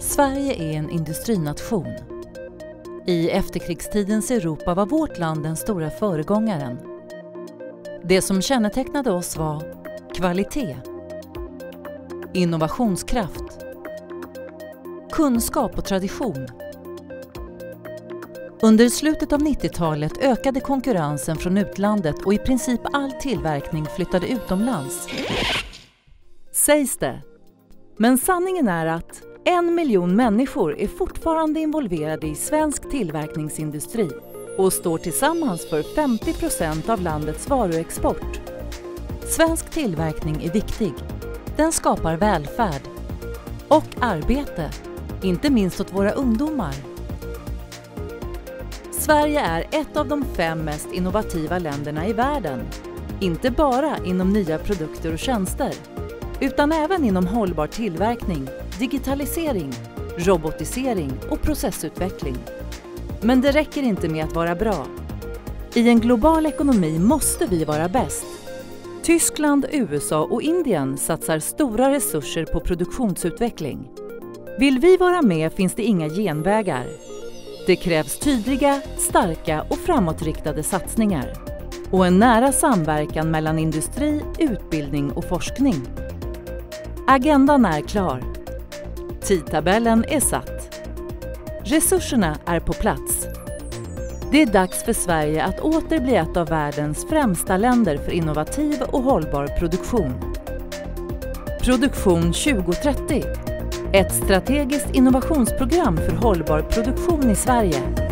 Sverige är en industrination. I efterkrigstidens Europa var vårt land den stora föregångaren. Det som kännetecknade oss var kvalitet, innovationskraft, kunskap och tradition. Under slutet av 90-talet ökade konkurrensen från utlandet och i princip all tillverkning flyttade utomlands. Sägs det. Men sanningen är att en miljon människor är fortfarande involverade i svensk tillverkningsindustri och står tillsammans för 50 procent av landets varuexport. Svensk tillverkning är viktig. Den skapar välfärd och arbete, inte minst åt våra ungdomar. Sverige är ett av de fem mest innovativa länderna i världen. Inte bara inom nya produkter och tjänster, utan även inom hållbar tillverkning, digitalisering, robotisering och processutveckling. Men det räcker inte med att vara bra. I en global ekonomi måste vi vara bäst. Tyskland, USA och Indien satsar stora resurser på produktionsutveckling. Vill vi vara med finns det inga genvägar. Det krävs tydliga, starka och framåtriktade satsningar och en nära samverkan mellan industri, utbildning och forskning. Agendan är klar. Tidtabellen är satt. Resurserna är på plats. Det är dags för Sverige att åter bli ett av världens främsta länder för innovativ och hållbar produktion. Produktion 2030 ett strategiskt innovationsprogram för hållbar produktion i Sverige